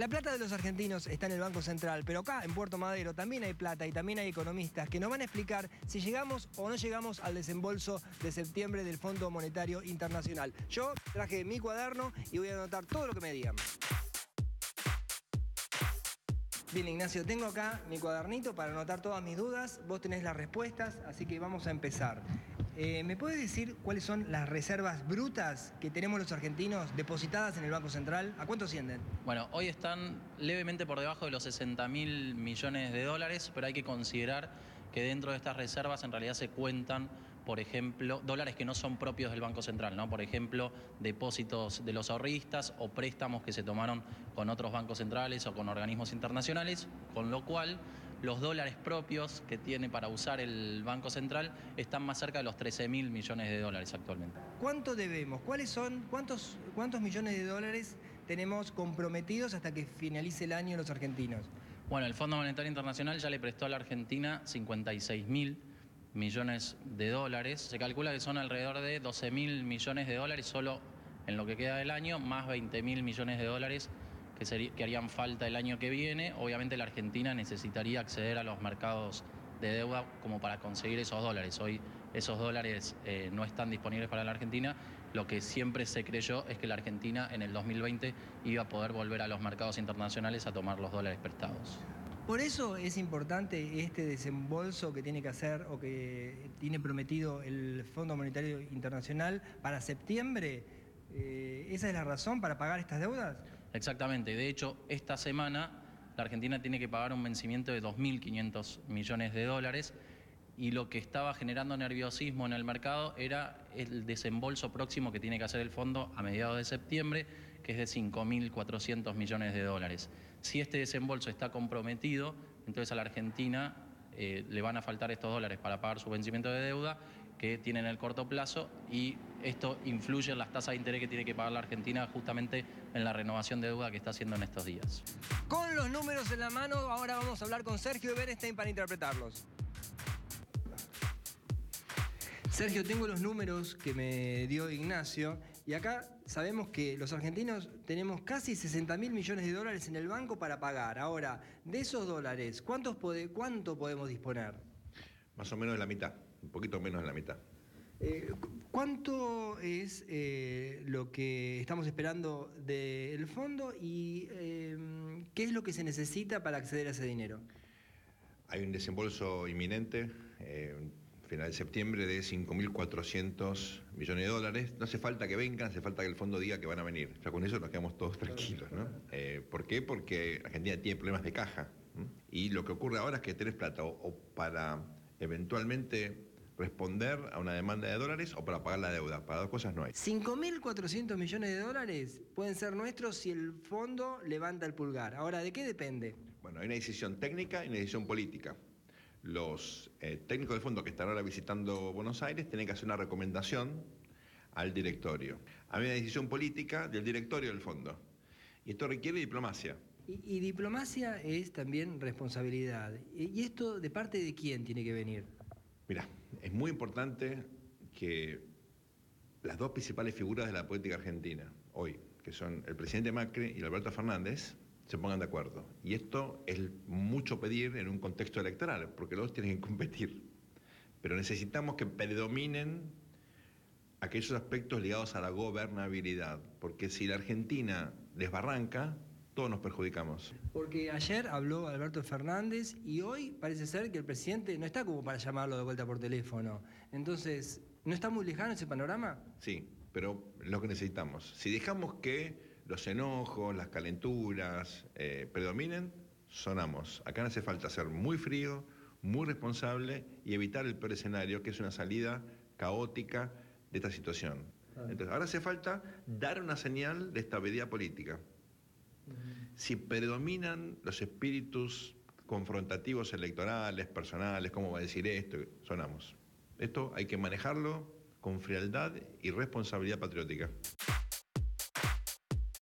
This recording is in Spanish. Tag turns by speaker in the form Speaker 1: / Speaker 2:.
Speaker 1: La plata de los argentinos está en el Banco Central, pero acá en Puerto Madero también hay plata y también hay economistas que nos van a explicar si llegamos o no llegamos al desembolso de septiembre del Fondo Monetario Internacional. Yo traje mi cuaderno y voy a anotar todo lo que me digan. Bien, Ignacio, tengo acá mi cuadernito para anotar todas mis dudas. Vos tenés las respuestas, así que vamos a empezar. Eh, ¿Me puedes decir cuáles son las reservas brutas que tenemos los argentinos depositadas en el Banco Central? ¿A cuánto ascienden?
Speaker 2: Bueno, hoy están levemente por debajo de los 60 mil millones de dólares, pero hay que considerar que dentro de estas reservas en realidad se cuentan, por ejemplo, dólares que no son propios del Banco Central, ¿no? Por ejemplo, depósitos de los ahorristas o préstamos que se tomaron con otros bancos centrales o con organismos internacionales, con lo cual los dólares propios que tiene para usar el Banco Central están más cerca de los 13 mil millones de dólares actualmente.
Speaker 1: ¿Cuánto debemos? ¿Cuáles son, cuántos, cuántos millones de dólares tenemos comprometidos hasta que finalice el año los argentinos?
Speaker 2: Bueno, el Fondo Monetario Internacional ya le prestó a la Argentina 56 mil millones de dólares. Se calcula que son alrededor de 12 mil millones de dólares solo en lo que queda del año, más 20 mil millones de dólares que, harían falta el año que viene. Obviamente la Argentina necesitaría acceder a los mercados de deuda como para conseguir esos dólares. Hoy esos dólares eh, no están disponibles para la Argentina. Lo que siempre se creyó es que la Argentina en el 2020 iba a poder volver a los mercados internacionales a tomar los dólares prestados.
Speaker 1: Por eso es importante este desembolso que tiene que hacer o que tiene prometido el Fondo Monetario Internacional para septiembre. Eh, ¿Esa es la razón para pagar estas deudas?
Speaker 2: Exactamente. De hecho, esta semana la Argentina tiene que pagar un vencimiento de 2.500 millones de dólares y lo que estaba generando nerviosismo en el mercado era el desembolso próximo que tiene que hacer el fondo a mediados de septiembre, que es de 5.400 millones de dólares. Si este desembolso está comprometido, entonces a la Argentina eh, le van a faltar estos dólares para pagar su vencimiento de deuda que tiene en el corto plazo y esto influye en las tasas de interés que tiene que pagar la Argentina justamente en la renovación de deuda que está haciendo en estos días.
Speaker 1: Con los números en la mano, ahora vamos a hablar con Sergio Bernstein para interpretarlos. Sergio, tengo los números que me dio Ignacio y acá sabemos que los argentinos tenemos casi 60 mil millones de dólares en el banco para pagar. Ahora, de esos dólares, ¿cuántos ¿cuánto podemos disponer?
Speaker 3: Más o menos de la mitad, un poquito menos de la mitad.
Speaker 1: Eh, ¿Cuánto es eh, lo que estamos esperando del fondo y eh, qué es lo que se necesita para acceder a ese dinero?
Speaker 3: Hay un desembolso inminente final de septiembre de 5.400 millones de dólares. No hace falta que vengan, hace falta que el fondo diga que van a venir. Ya con eso nos quedamos todos tranquilos. ¿no? Eh, ¿Por qué? Porque Argentina tiene problemas de caja. Y lo que ocurre ahora es que tenés plata o, para eventualmente responder a una demanda de dólares o para pagar la deuda. Para dos cosas no hay.
Speaker 1: 5.400 millones de dólares pueden ser nuestros si el fondo levanta el pulgar. Ahora, ¿de qué depende?
Speaker 3: Bueno, hay una decisión técnica y una decisión política los eh, técnicos del fondo que están ahora visitando Buenos Aires tienen que hacer una recomendación al directorio. Hay una decisión política del directorio del fondo. Y esto requiere diplomacia.
Speaker 1: Y, diplomacia es también responsabilidad. ¿Y esto de parte de quién tiene que venir?
Speaker 3: Mira, es muy importante que las dos principales figuras de la política argentina hoy, que son el presidente Macri y Alberto Fernández, se pongan de acuerdo. Y esto es mucho pedir en un contexto electoral, porque los tienen que competir. Pero necesitamos que predominen aquellos aspectos ligados a la gobernabilidad, porque si la Argentina desbarranca, todos nos perjudicamos.
Speaker 1: Porque ayer habló Alberto Fernández y hoy parece ser que el presidente no está como para llamarlo de vuelta por teléfono. Entonces, ¿no está muy lejano ese panorama?
Speaker 3: Sí, pero lo que necesitamos. Si dejamos que los enojos, las calenturas eh, predominen, sonamos. Acá no hace falta ser muy frío, muy responsable y evitar el peor escenario, que es una salida caótica de esta situación. Entonces, ahora hace falta dar una señal de estabilidad política. Si predominan los espíritus confrontativos electorales, personales, cómo va a decir esto, sonamos. Esto hay que manejarlo con frialdad y responsabilidad patriótica.